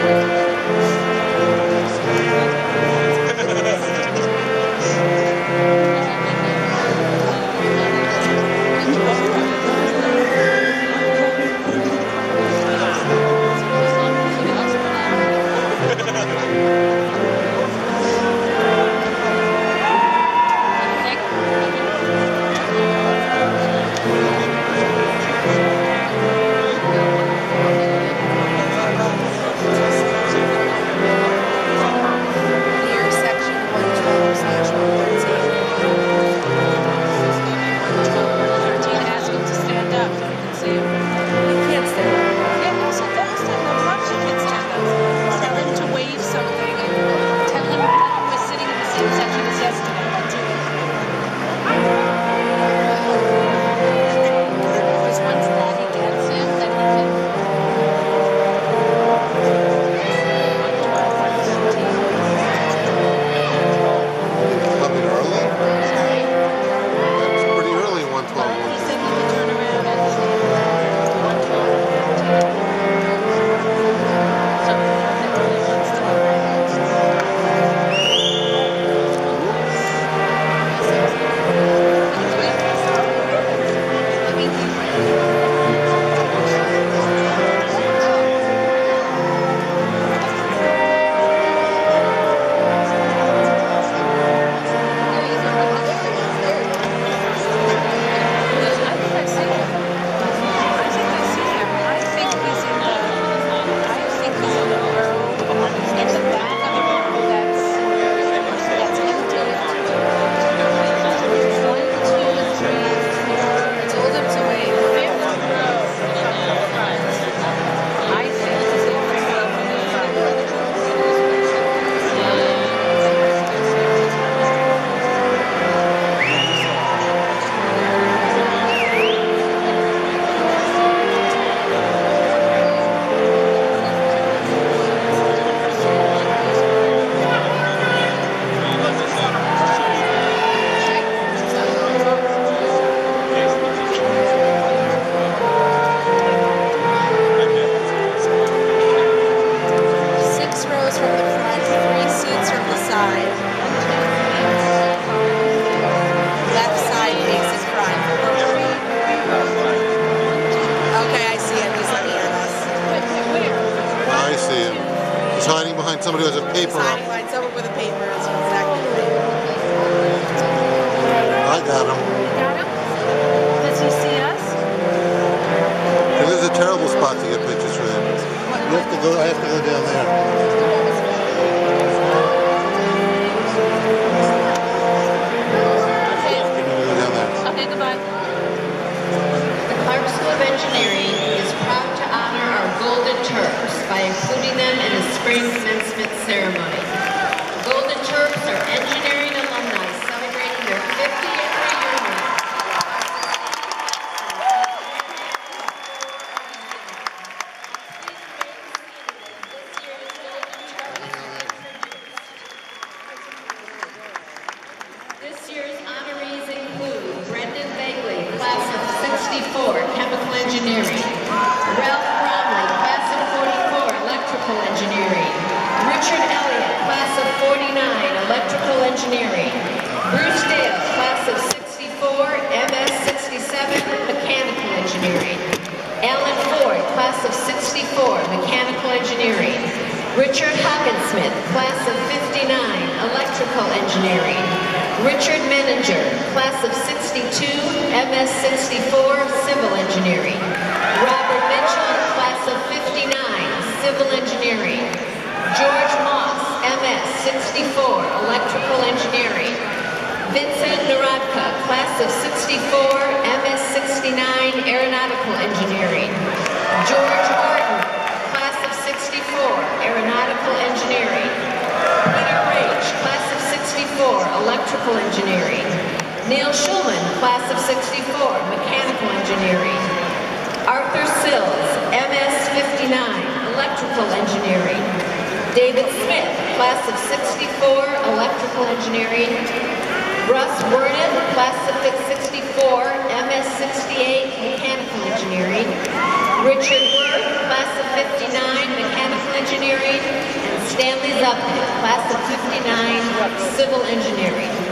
Near paper hiding up. behind someone with a paper. Is exactly right. I got him. Got him? Does he see us? This is a terrible spot to get pictures for him. You have to go, I have to go down there. 64, mechanical engineering. Richard Hockensmith, class of 59, electrical engineering. Richard Menninger, class of 62, MS 64, civil engineering. Robert Mitchell, class of 59, civil engineering. George Moss, MS 64, electrical engineering. Vincent Narodka, class of 64, MS 69, aeronautical engineering. George Horton, class of 64, aeronautical engineering. Peter Rage, class of 64, electrical engineering. Neil Schulman, class of 64, mechanical engineering. Arthur Sills, MS 59, electrical engineering. David Smith, class of 64, electrical engineering. Russ Wernick, class of 64, MS 68, mechanical engineering. Richard Worth, class of 59, mechanical engineering, Stanley Zupnik, class of 59, civil engineering.